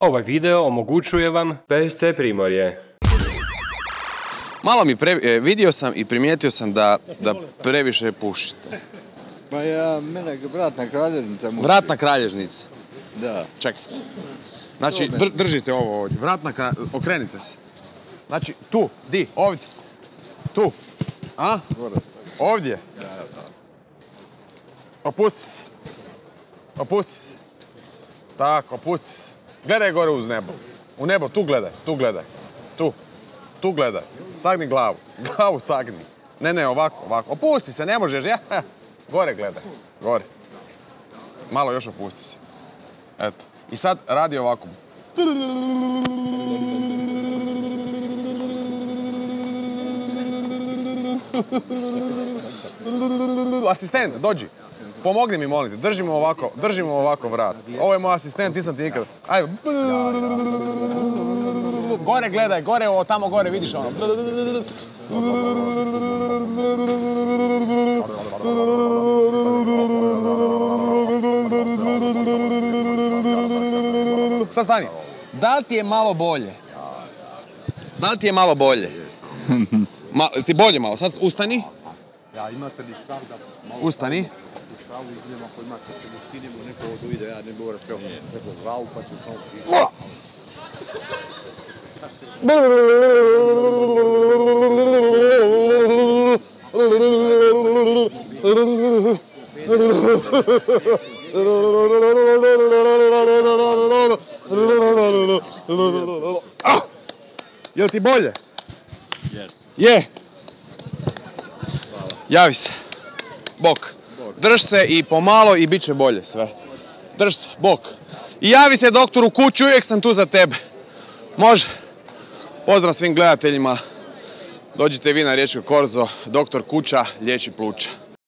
Ovaj video omogućuje vam PSC Primorje. Malo mi pre, e, vidio sam i primijetio sam da, da previše pušite. Ma ja, mene vratna kralježnica mu... Vratna kralježnica. Da. Čekajte. Znači, dr- držite ovo ovdje. Vratna kralj... Okrenite se. Znači, tu. Di? Ovdje. Tu. A? Ovdje. Opusti se. Opusti se. Tako, opusti se. Gledaj gore uz nebo. U nebo, tu gledaj, tu gledaj. Tu. Tu gledaj. Sagni glavu. Glavu sagni. Ne, ne, ovako, ovako. Opusti se, ne možeš. Ja. Gore gledaj. Gore. Malo još opusti se. Eto. I sad radi ovako. Asistent, dođi. Pomogni mi, molim te. Držimo ovako, držimo ovako vrat. Ovo je moj asistent, nisam ti nikad. Ajde. Gore gledaj, gore, ovo, tamo gore, vidiš ono. Sad stani. Da li ti je malo bolje? Da li ti je malo bolje? Ma, ti bolje malo, sad ustani. Ja, imate li da malo Ustani. U stavu izlijemo ako imate ćemo skinemo neko od ide, ja ne mogu kao neko glavu pa ću samo pričati. Jel ti bolje? Je. Javi se. Bok. Drž se i pomalo i bit će bolje sve. Drž se, bok. I javi se doktoru kuću, uvijek sam tu za tebe. Može. Pozdrav svim gledateljima. Dođite vi na Riječko Korzo, doktor Kuća liječi pluća.